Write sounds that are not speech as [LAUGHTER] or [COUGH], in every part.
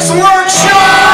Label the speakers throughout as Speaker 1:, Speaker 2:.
Speaker 1: Sex Workshop!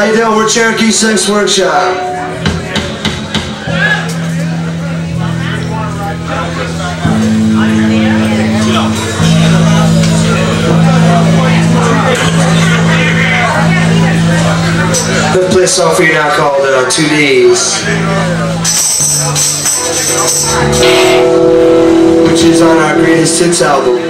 Speaker 2: How you doing? We're Cherokee Sex Workshop. Play a song for you now called uh, Two Days. Which is on our Greatest Hits album.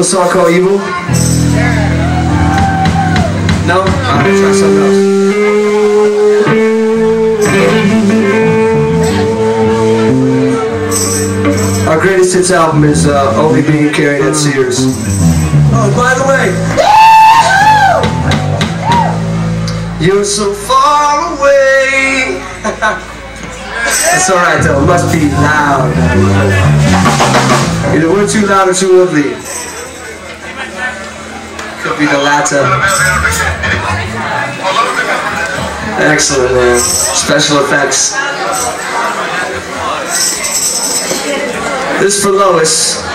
Speaker 2: What song called Evil? No? Alright, try something else. Our greatest hits album is uh, being carried at Sears. Oh, by the way, you're so far away. [LAUGHS] it's alright though, it must be loud. Either we're too loud or too ugly be the latter. Excellent, man. Special effects. This for Lois.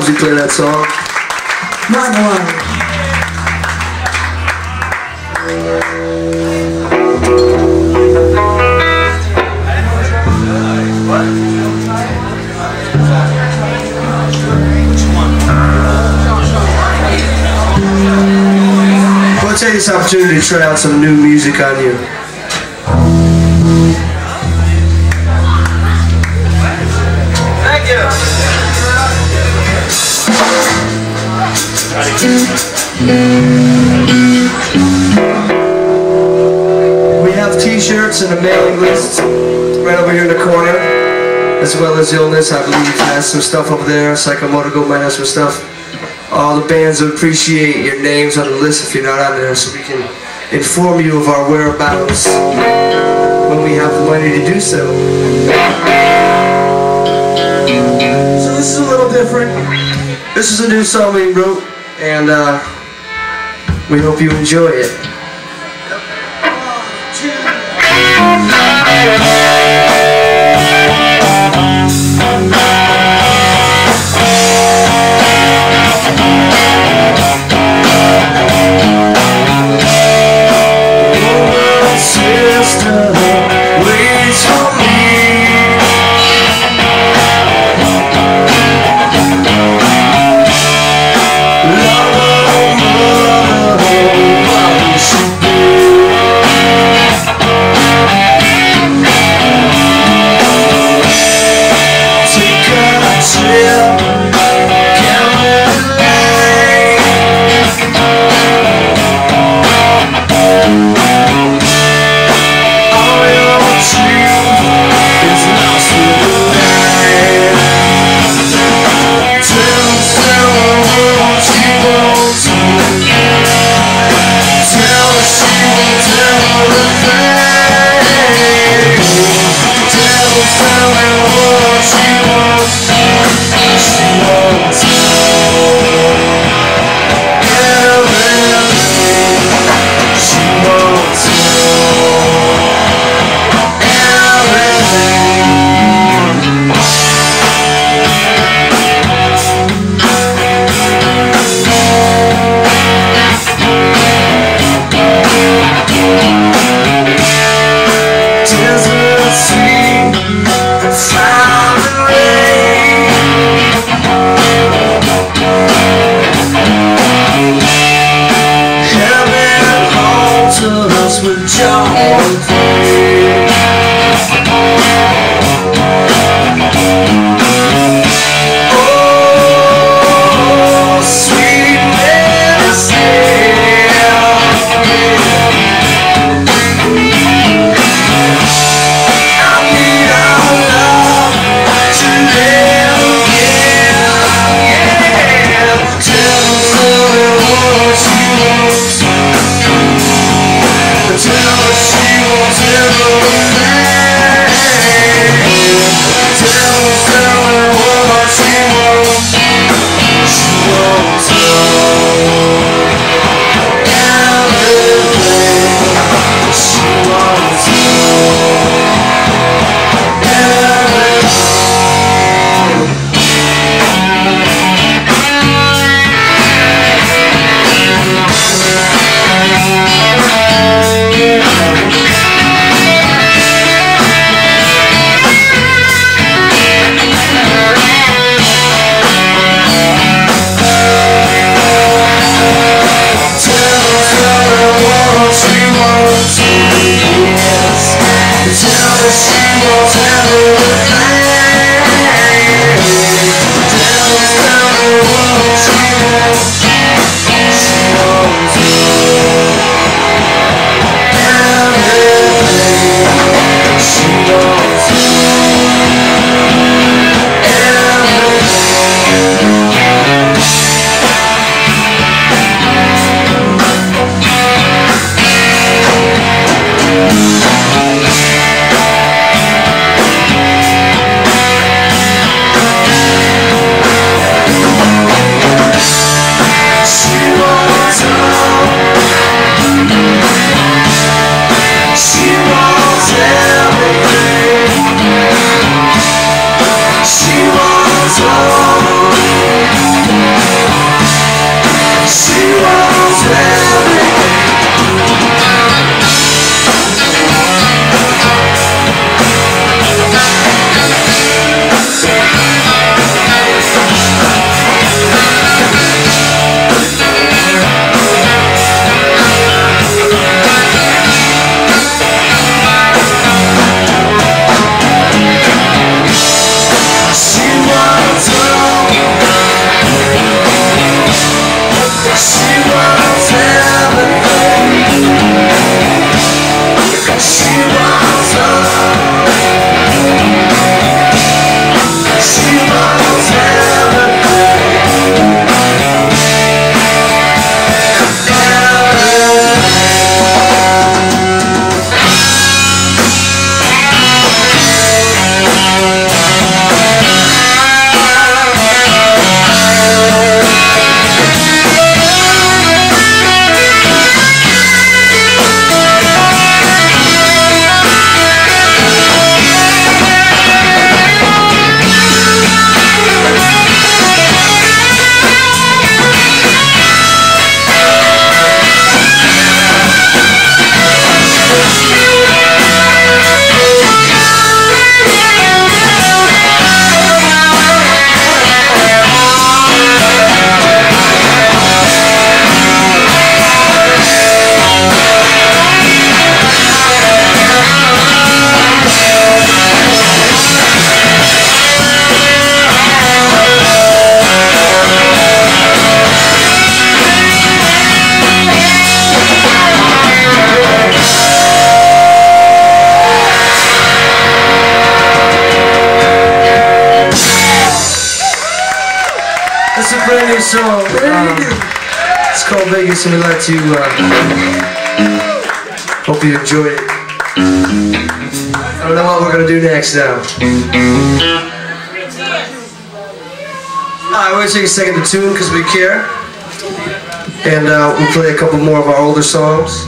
Speaker 2: times you play that song.
Speaker 1: Not one.
Speaker 2: Take
Speaker 1: this opportunity to try out some new music on you. We have t-shirts and a mailing list right over here in the corner, as well as Illness, I believe, has some stuff over there. Psychomotor Goat might have some stuff. All the bands would appreciate your names on the list if you're not on there, so we can inform you of our whereabouts when we have the money to do so. So this is a little different. This is a new song we wrote, and uh, we hope you enjoy it.
Speaker 2: We'd like to uh, hope you enjoy it. I don't know what we're gonna do next now. Alright, we're gonna take a second to tune because we care. And uh, we'll play a couple more of our older songs.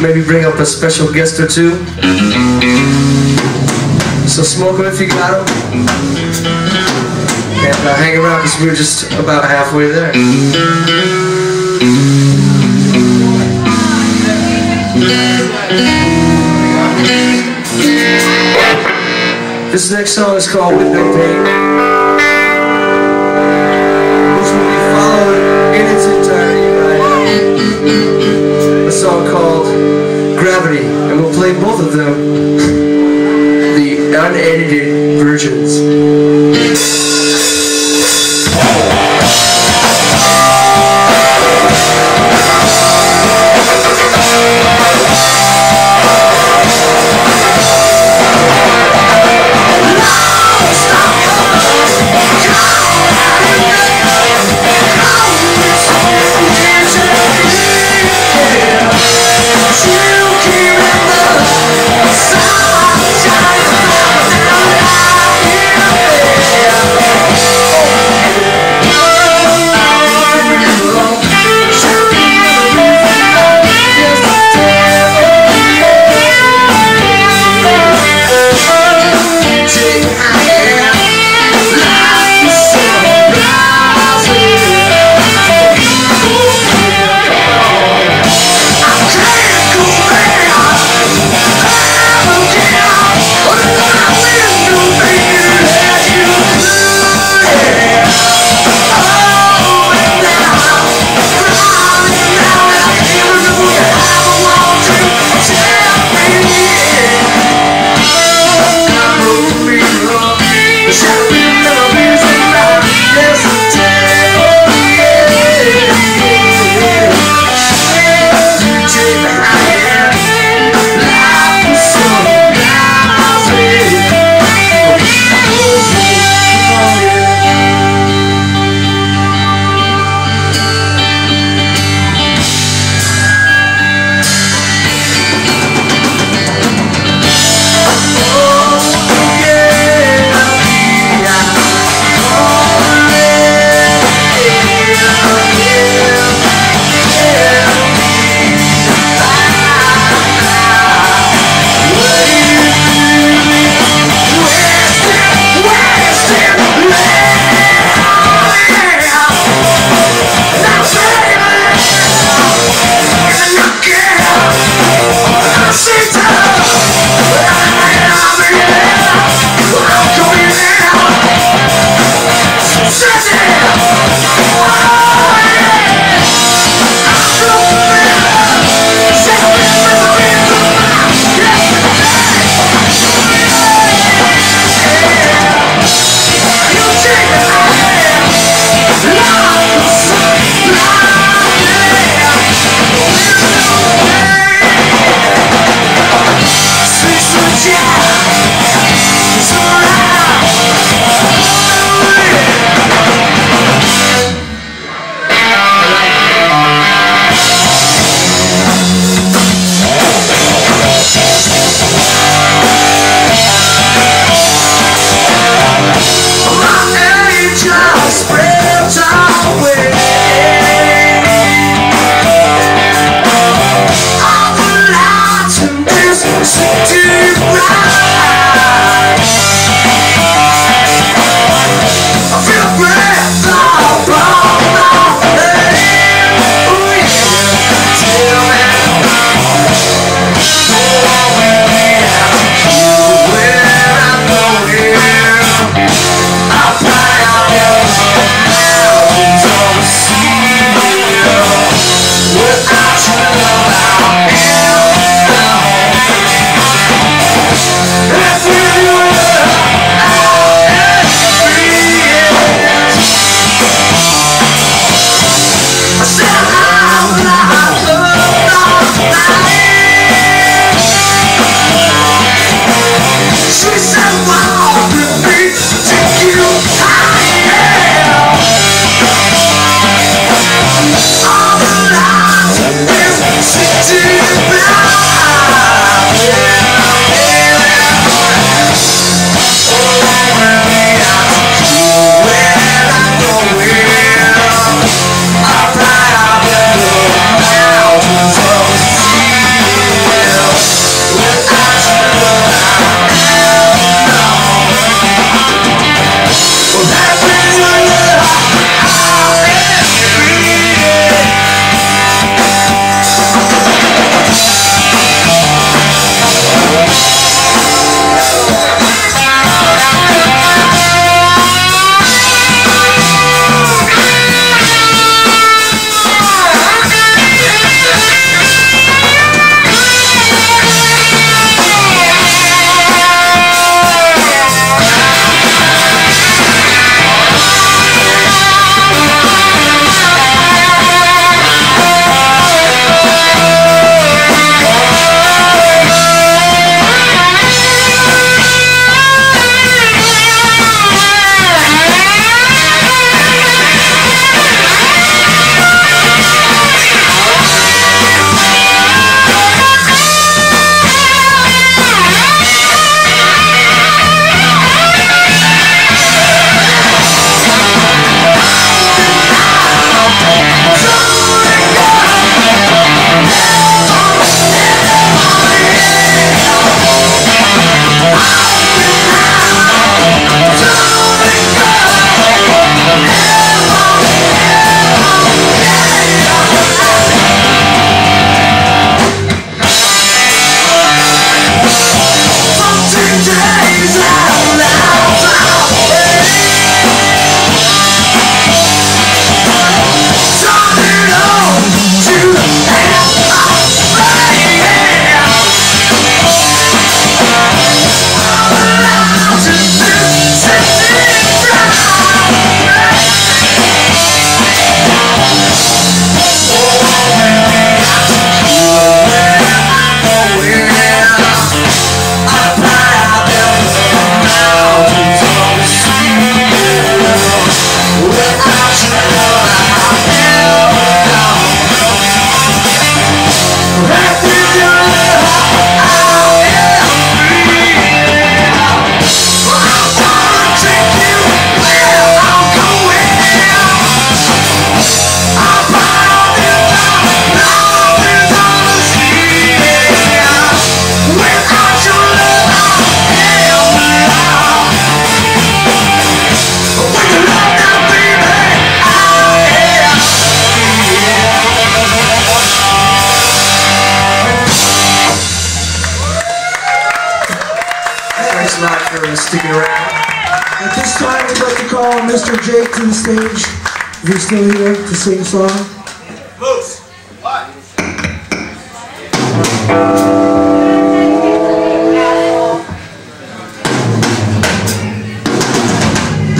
Speaker 2: Maybe bring up a special guest or two. So smoke them if you got them. And uh, hang around because we're just about halfway there. This next song is called Window Pane. Which will be followed in its entirety by a song called Gravity. And we'll play both of them, the unedited versions.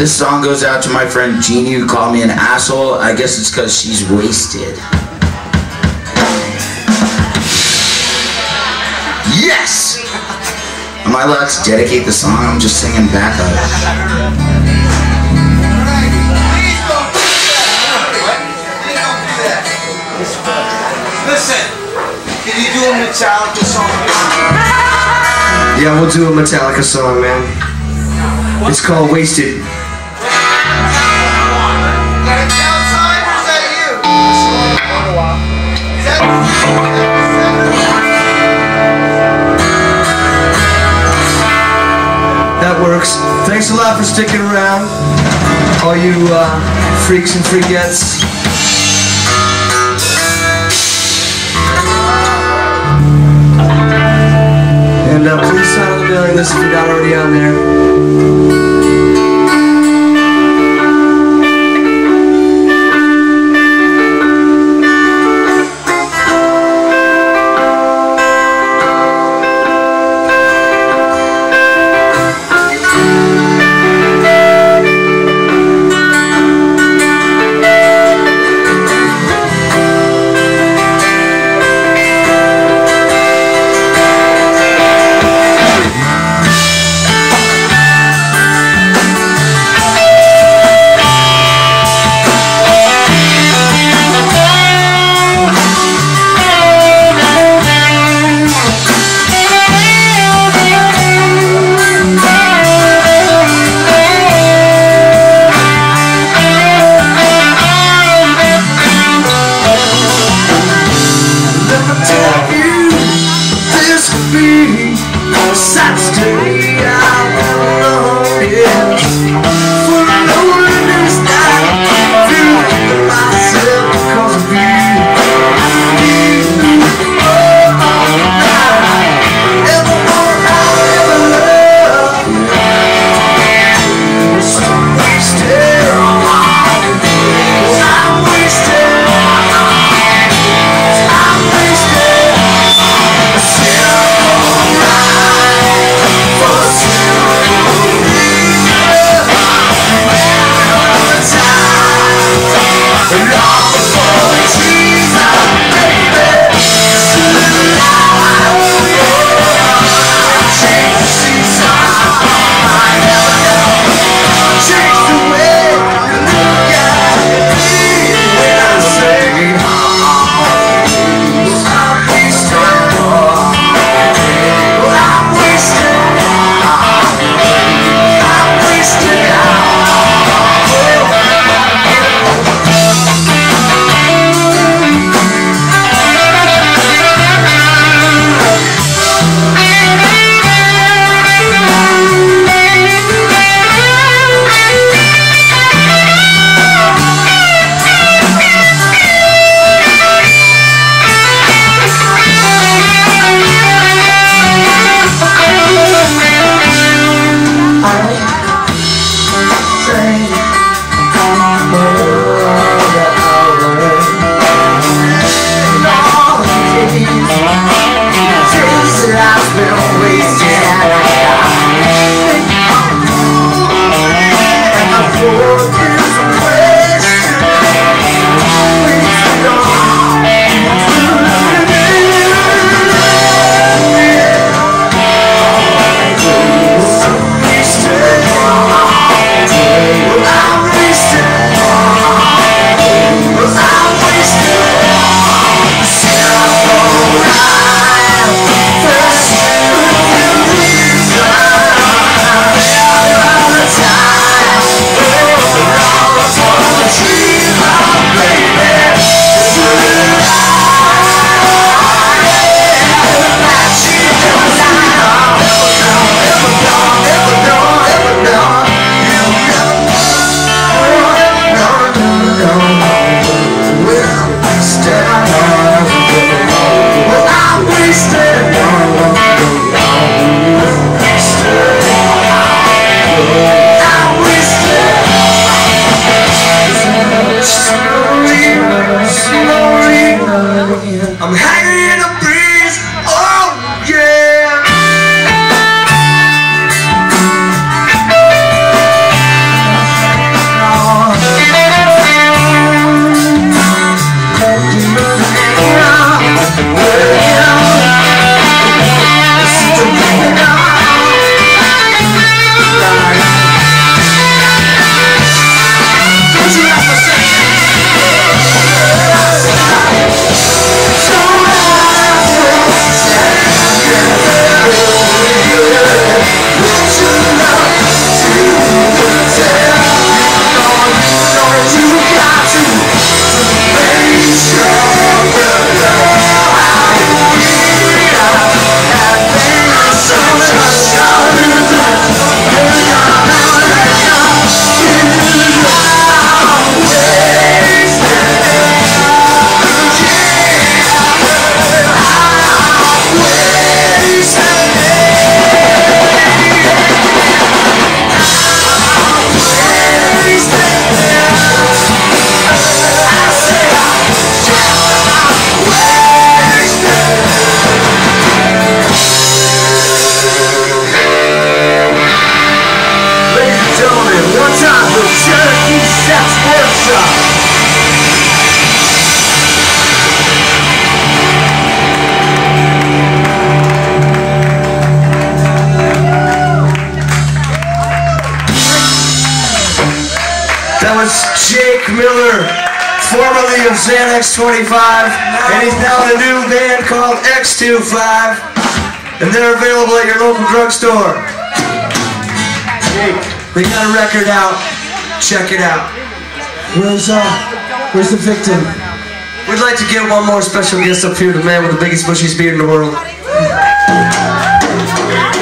Speaker 3: This song
Speaker 4: goes out to my friend Jeannie who called me an asshole. I guess it's because she's wasted. Yes! Am I allowed to dedicate the song? I'm just singing backup.
Speaker 2: Listen, can you do a Metallica song?
Speaker 1: Yeah, we'll do a Metallica song, man. It's called Wasted.
Speaker 2: That-
Speaker 1: works. Thanks a lot for sticking around. All you uh, freaks and freakettes. And uh, please sign on the mailing list if you're not already on there. That
Speaker 2: was Jaik Miller, formerly of Xanax 25, and he's now in a new band called X25, and they're available at your local drugstore. Jaik, They got a record out. Check it out.
Speaker 1: Where's uh, where's the victim?
Speaker 2: We'd like to get one more special guest up here, the man with the biggest bushiest beard in the world.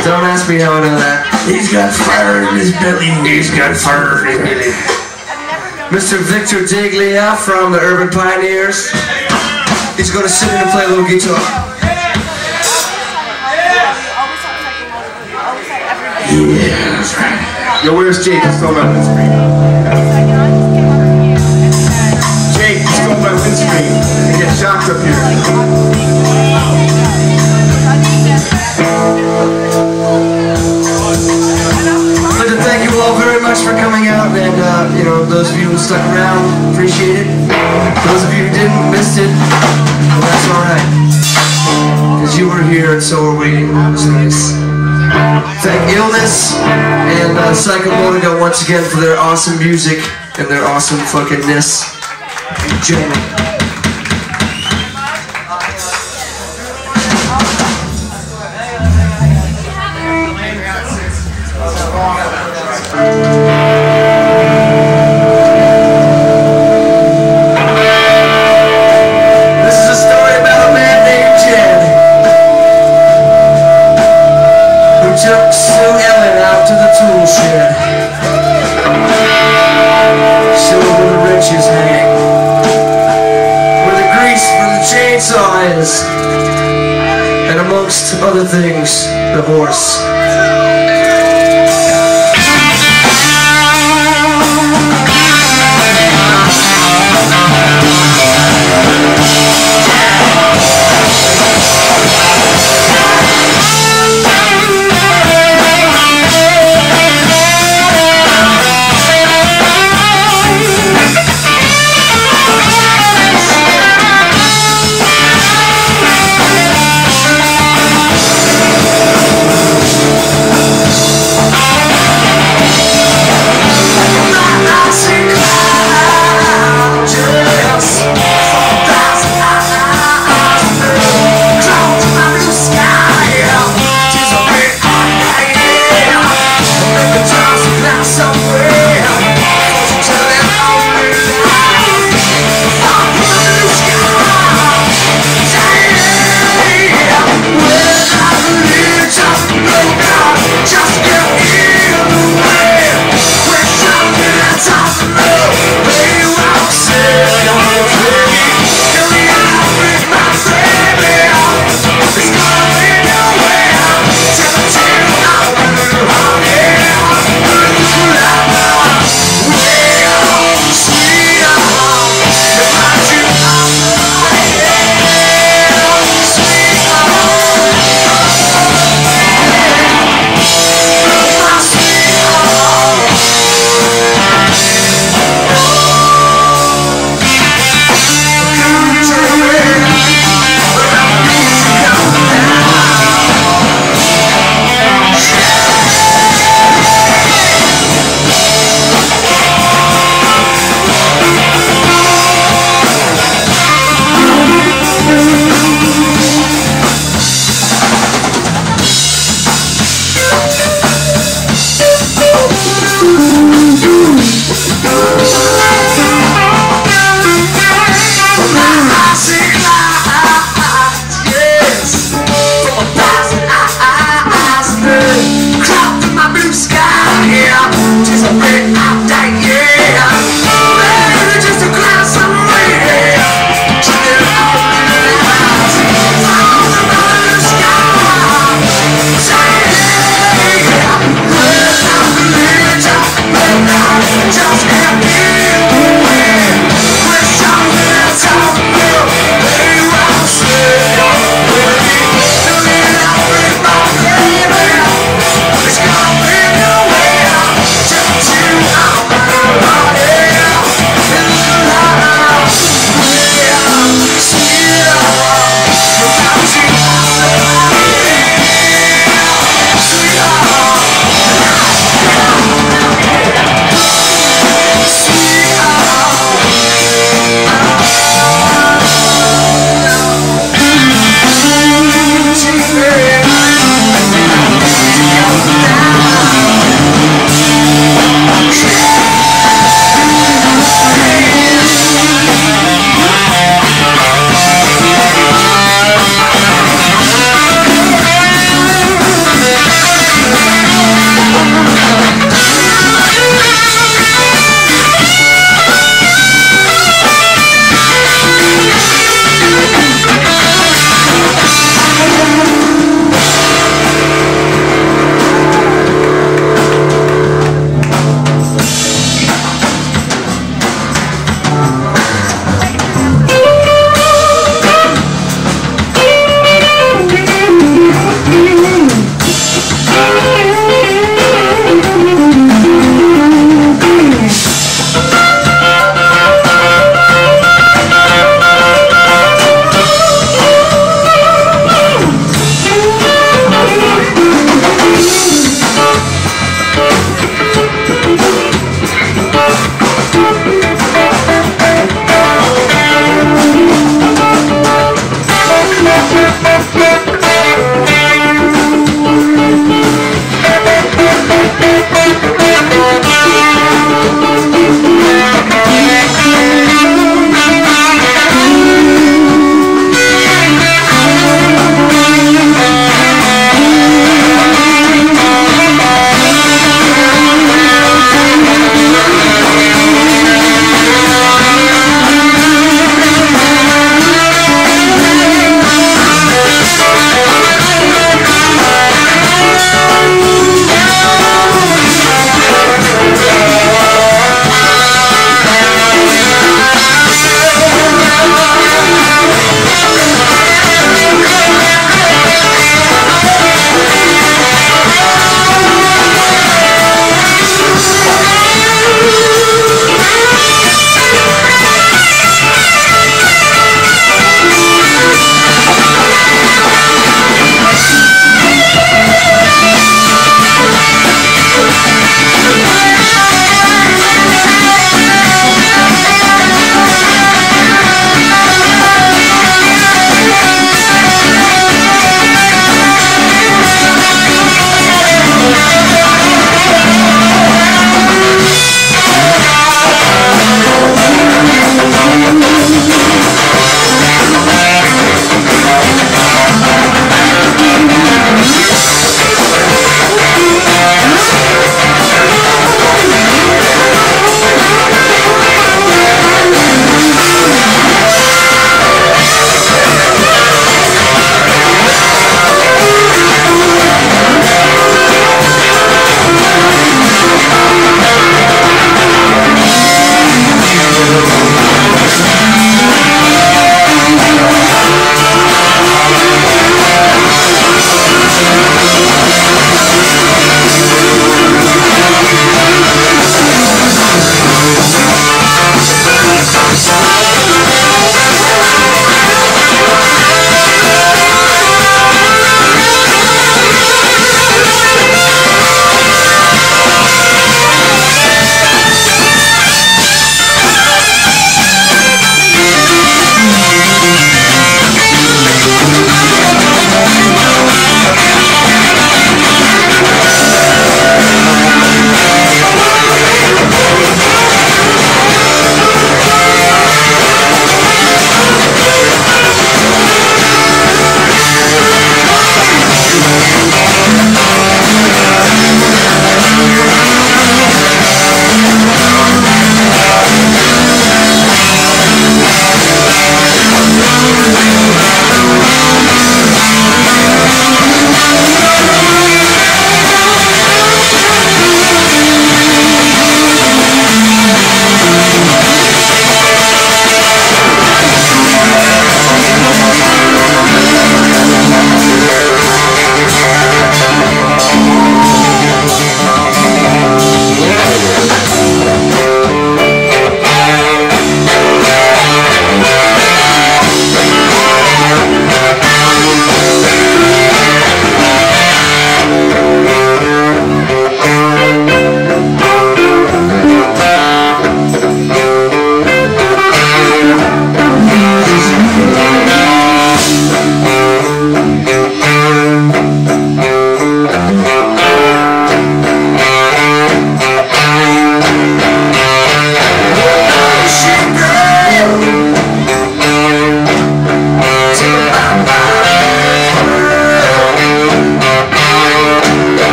Speaker 2: Don't ask me how I know that.
Speaker 1: He's got fire in his belly.
Speaker 2: He's got fur in his belly. Mr. Victor Diglia from the Urban Pioneers. He's going to sit in and play a little guitar.
Speaker 1: Yeah.
Speaker 5: Yo, where's Jaik? Let's go by windscreen. Jaik, let's go by windscreen and get shocked up here.
Speaker 2: Much for coming out, and uh, you know those of you who stuck around, appreciate it. Those of you who didn't, missed it, well, that's all right, because you were here and so were we. It was nice. Thank Illness and uh, Psychomonica once again for their awesome music and their awesome fuckingness in amongst other things, the horse.